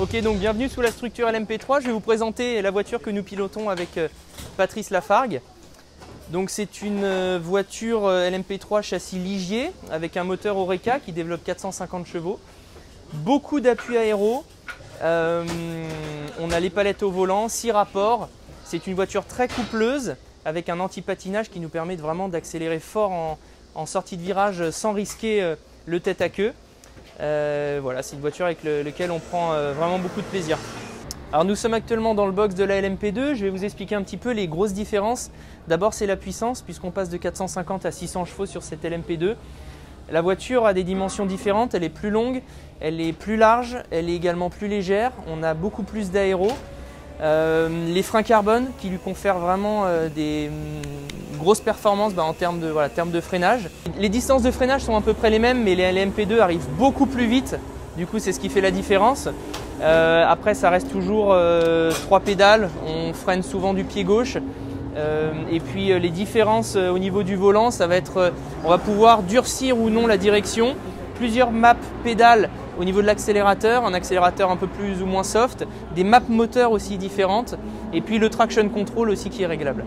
Ok, donc bienvenue sous la structure LMP3. Je vais vous présenter la voiture que nous pilotons avec euh, Patrice Lafargue. Donc c'est une euh, voiture euh, LMP3 châssis Ligier avec un moteur Oreca qui développe 450 chevaux. Beaucoup d'appui aéro. on a les palettes au volant, 6 rapports. C'est une voiture très coupleuse avec un anti-patinage qui nous permet vraiment d'accélérer fort en, en, sortie de virage sans risquer le tête à queue. Euh, voilà, c'est une voiture avec laquelle on prend euh, vraiment beaucoup de plaisir. Alors nous sommes actuellement dans le box de la LMP2, je vais vous expliquer un petit peu les grosses différences. D'abord c'est la puissance puisqu'on passe de 450 à 600 chevaux sur cette LMP2. La voiture a des dimensions différentes, elle est plus longue, elle est plus large, elle est également plus légère, on a beaucoup plus d'aéro. Euh, les freins carbone qui lui confèrent vraiment des mm, grosses performances bah, en termes de, termes de freinage. Les distances de freinage sont à peu près les mêmes, mais les LMP2 arrivent beaucoup plus vite. Du coup, c'est ce qui fait la différence. Euh, après, ça reste toujours euh, trois pédales. On freine souvent du pied gauche. Euh, et puis les différences au niveau du volant, ça va être, on va pouvoir durcir ou non la direction. Plusieurs maps pédales au niveau de l'accélérateur, un accélérateur un peu plus ou moins soft, des maps moteurs aussi différentes, et puis le traction control aussi qui est réglable.